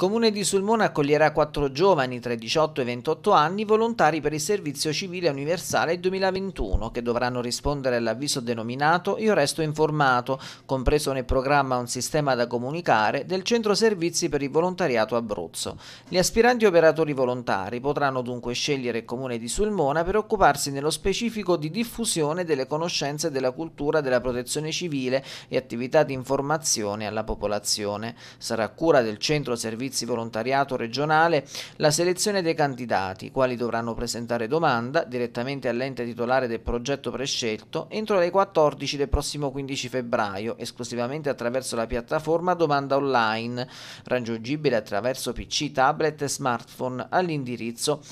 Il Comune di Sulmona accoglierà quattro giovani tra i 18 e i 28 anni volontari per il servizio civile universale 2021 che dovranno rispondere all'avviso denominato Io resto informato, compreso nel programma Un sistema da comunicare del Centro Servizi per il Volontariato Abruzzo. Gli aspiranti operatori volontari potranno dunque scegliere il Comune di Sulmona per occuparsi nello specifico di diffusione delle conoscenze della cultura della protezione civile e attività di informazione alla popolazione. Sarà cura del Centro Servizi servizi volontariato regionale la selezione dei candidati, quali dovranno presentare domanda direttamente all'ente titolare del progetto prescelto entro le 14 del prossimo 15 febbraio, esclusivamente attraverso la piattaforma Domanda Online, raggiungibile attraverso PC, tablet e smartphone all'indirizzo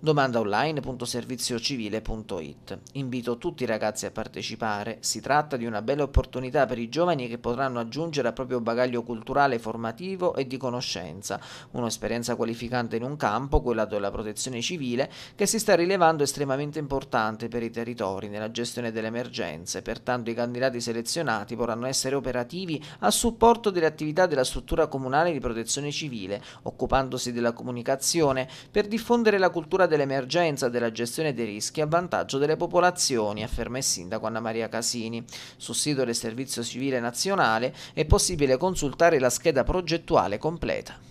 domandaonline.serviziocivile.it. Invito tutti i ragazzi a partecipare, si tratta di una bella opportunità per i giovani che potranno aggiungere al proprio bagaglio culturale, formativo e di conoscenza, un'esperienza qualificante in un campo, quella della protezione civile, che si sta rilevando estremamente importante per i territori nella gestione delle emergenze, pertanto i candidati selezionati potranno essere operativi a supporto delle attività della struttura comunale di protezione civile, occupandosi della comunicazione per diffondere la cultura dell'emergenza e della gestione dei rischi a vantaggio delle popolazioni, afferma il sindaco Anna Maria Casini. Sul sito del Servizio Civile Nazionale è possibile consultare la scheda progettuale completa.